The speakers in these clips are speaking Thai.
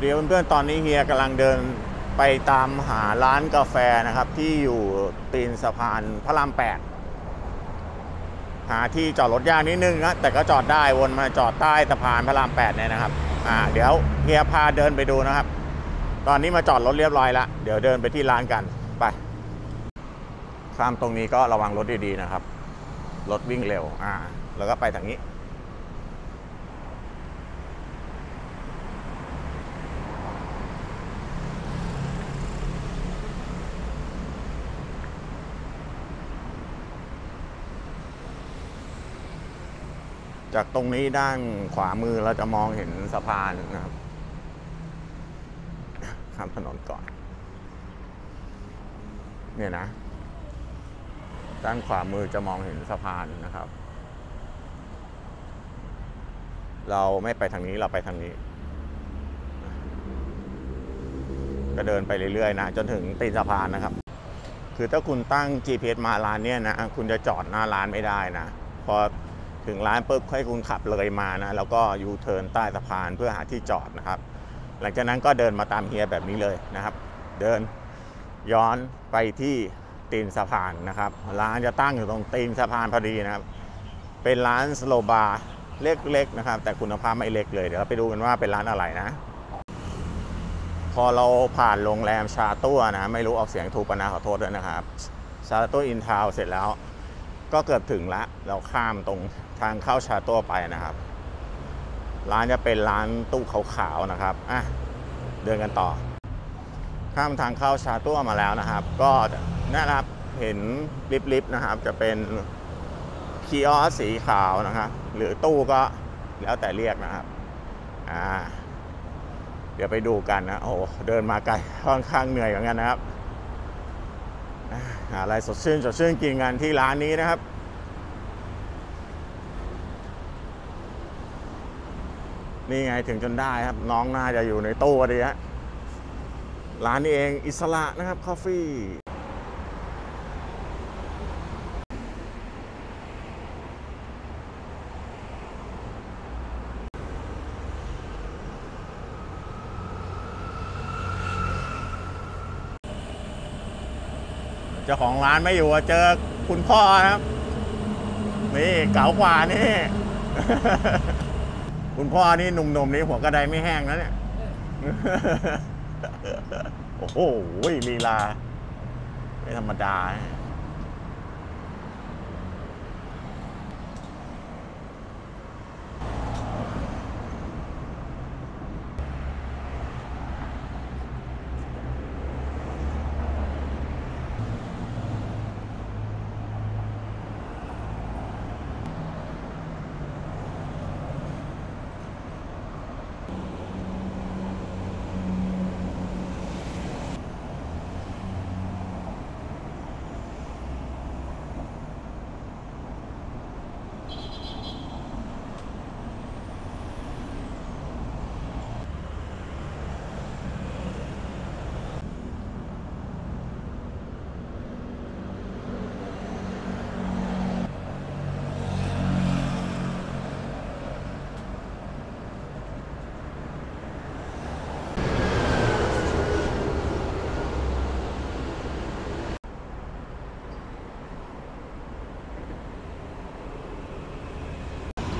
เดี๋ยวเพื่อนๆตอนนี้เฮียกำลังเดินไปตามหาร้านกาแฟนะครับ ที่อยู่ตีนสะพานพระรามแปดหาที่จอดรถยากนิดนึงนะแต่ก็จอดได้วนมาจอดใต้สะพานพระรามแปดเนี่ยนะครับอ่าเดี๋ยวเฮียพาเดินไปดูนะครับ ตอนนี้มาจอดรถเรียบร้อยล้วเดี๋ยวเดินไปที่ร้านกันไปข้ามตรงนี้ก็ระวังรถดีๆนะครับรถวิ่งเร็วอ่าแล้วก็ไปทางนี้ จากตรงนี้ด้านขวามือเราจะมองเห็นสะพานนะครับข้ามถนนก่อน เนี่ยนะ ด้านขวามือจะมองเห็นสะพานนะครับ เราไม่ไปทางนี้เราไปทางนี้ ก็เดินไปเรื่อยๆนะจนถึงตีนสะพานนะครับ คือถ้าคุณตั้ง GPS มาร้านเนี่ยนะคุณจะจอดหน้าร้านไม่ได้นะพอ ถึงร้านปุ๊บให้คุณขับเลยมานะแล้วก็ยูเทิร์นใต้สะพานเพื่อหาที่จอดนะครับ หลังจากนั้นก็เดินมาตามเฮียแบบนี้เลยนะครับ เดินย้อนไปที่ตีนสะพานนะครับ ร้านจะตั้งอยู่ตรงตีนสะพานพอดีนะครับ เป็นร้านสโลบาร์เล็กๆนะครับ แต่คุณภาพไม่เล็กเลยเดี๋ยวเราไปดูกันว่าเป็นร้านอะไรนะ พอเราผ่านโรงแรมชาตัวนะ ไม่รู้ออกเสียงถูกปะนะขอโทษด้วยนะครับ ชาตัวอินทาวเสร็จแล้ว ก็เกือบถึงละเราข้ามตรงทางเข้าชาตัวไปนะครับ ร้านจะเป็นร้านตู้ขาวๆนะครับอะเดินกันต่อ ข้ามทางเข้าชาตัวมาแล้วนะครับ ก็นะครับเห็นลิฟต์ๆนะครับ จะเป็นคีออสสีขาวนะครับ หรือตู้ก็แล้วแต่เรียกนะครับอ่าเดี๋ยวไปดูกันนะโอ้เดินมาไกลค่อนข้างเหนื่อยเหมือนกันนะครับ หาอะไรสดชื่นสดชื่นกินกันที่ร้านนี้นะครับ นี่ไงถึงจนได้ครับ น้องน่าจะอยู่ในตู้ดีฮะร้านนี้เองอิสระนะครับคอฟฟี่ เจ้าของร้านไม่อยู่เจอคุณพ่อครับ นี่เก๋ากว่านี่ คุณพ่อนี่หนุ่มๆนี่หัวกระไดไม่แห้งนะเนี่ย โอ้โหลีลา ไม่ธรรมดานะ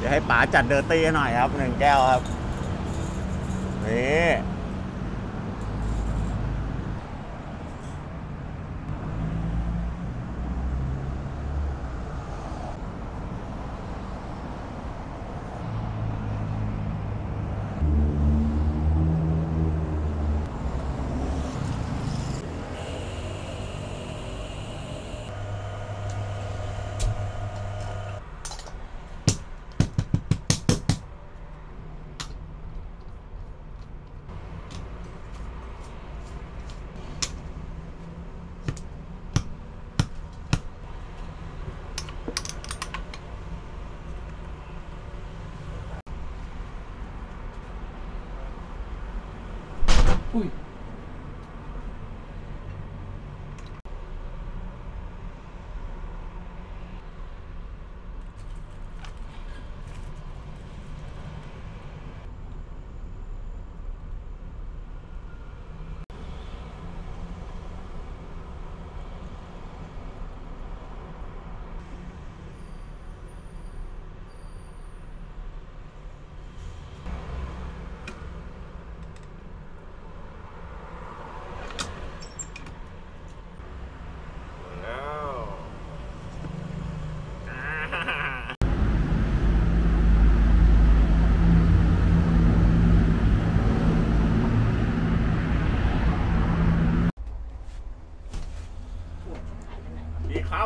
ดี๋ยวให้ป๋าจัดเดอร์ตี้หน่อยครับหนึ่งแก้วครับนี่ อุ้ย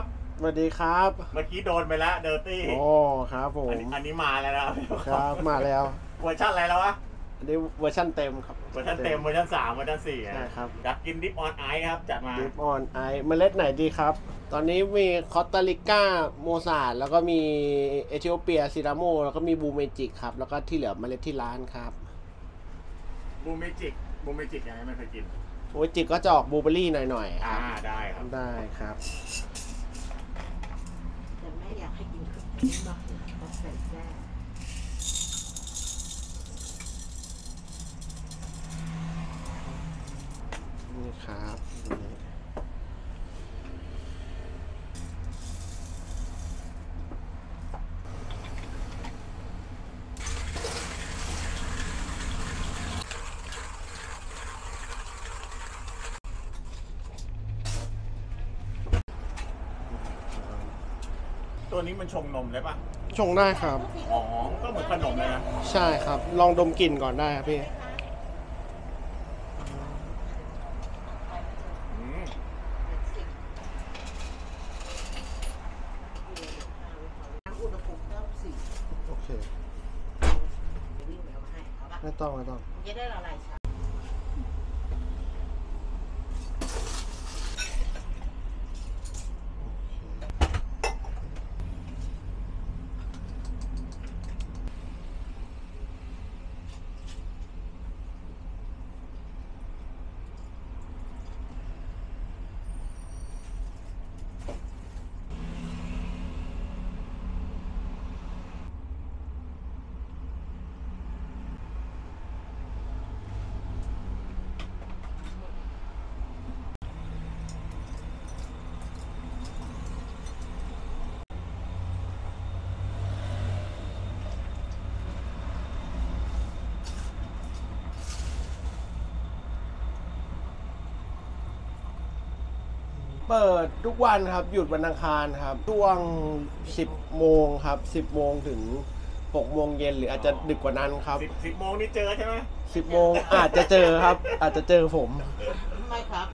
ส วัสดีครับ เมื่อกี้โดนไปแล้ว dirty โอ้ครับผอันมนี้อันนี้มาแล้วนะครับครับมาแล้วเวอร์ชันอะไรแล้ววะอันนี้เวอร์ชันเต็มครับเวอร์ชันเต็มเวอร์ชันสามเวอร์ชันสี่ใช่ครับอยากกิน drip on ice ครับจัดมาดิ drip on ice เมล็ดไหนดีครับ ตอนนี้มีคอสตาริกา Mozart แล้วก็มีเอธิโอเปีย Sidamo แล้วก็มีบูเมจิกครับ แล้วก็ที่เหลือเมล็ดที่ร้านครับบูมเมจิกบูมเมจิกยังไงไม่เคยกินบูเมจิกก็จะออกบลูเบอร์รี่หน่อยๆคอ่ารับได้ครับได้ครับ แต่แม่อยากให้กิ นี่ครับ ตัวนี้มันชงนมได้ปะชงได้ครับ อ๋อ ก็เหมือนขนมเลยนะ ใช่ครับ ลองดมกลิ่นก่อนได้ครับพี่อืมน้ำอุณหภูมิเก้าสี่โอเควิ่งไปเอามาให้เอาปะไม่ต้องไม่ต้องมันจะได้ละลายช้า เปิดทุกวันครับ หยุดวันอังคารครับ ช่วง 10 โมงครับ 10 โมงถึง 6 โมงเย็นหรืออาจจะดึกกว่านั้นครับ สิบสิบโมงนี่เจอใช่ไหม10 โมงอาจจะเจอครับ อาจจะเจอผม ไม่ครับ